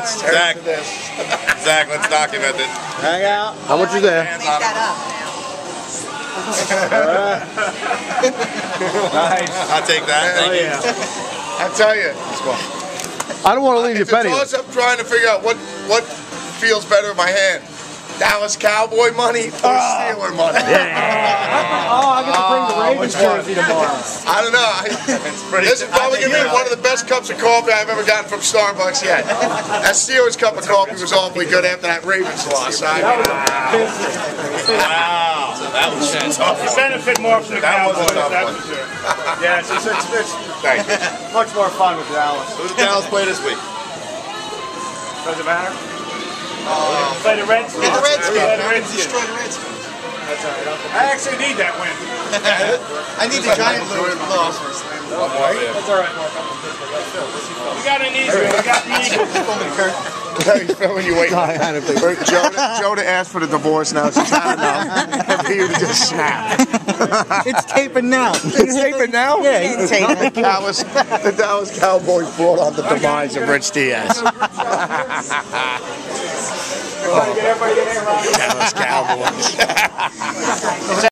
Let's turn Zach. to this. Zach, let's document it. Hang out. How much is there? Hands Make that up Nice. I'll take that. Thank Oh, you. yeah. I tell you, I don't want to leave you it's a penny. toss up trying to figure out what what feels better in my hand. Dallas Cowboy money or ah. Steeler money? Oh, I get to Ravens jersey tomorrow. I don't know. I, It's pretty. this is probably going to be one of the best cups of coffee I've ever gotten from Starbucks yet. That Steelers cup of coffee was awfully good after that Ravens loss. I mean, Wow. That was tough. You benefit more from the That was a Cowboys, tough that's one. for sure. Yeah, it's, it's, it's, it's Thank you. much more fun with Dallas. Who does Dallas play this week? Does it matter? Uh, play the Redskins. The Redskins. Play the Redskins. Destroy the Redskins. That's all right. I actually need that win. I need the Giant lose loss. One more beer. That's all right, Mark. We got an easy one. We got the Eagles. He's filming you waiting. For Joe, to, ask for the divorce now. She's had enough. And for you to just snap. It's taping now. It's taping now? Yeah, it's taping. The Dallas, the Dallas Cowboys brought on the demise of Rich Diaz. Everybody get everybody get in, Ron. Dallas Cowboys. Gracias.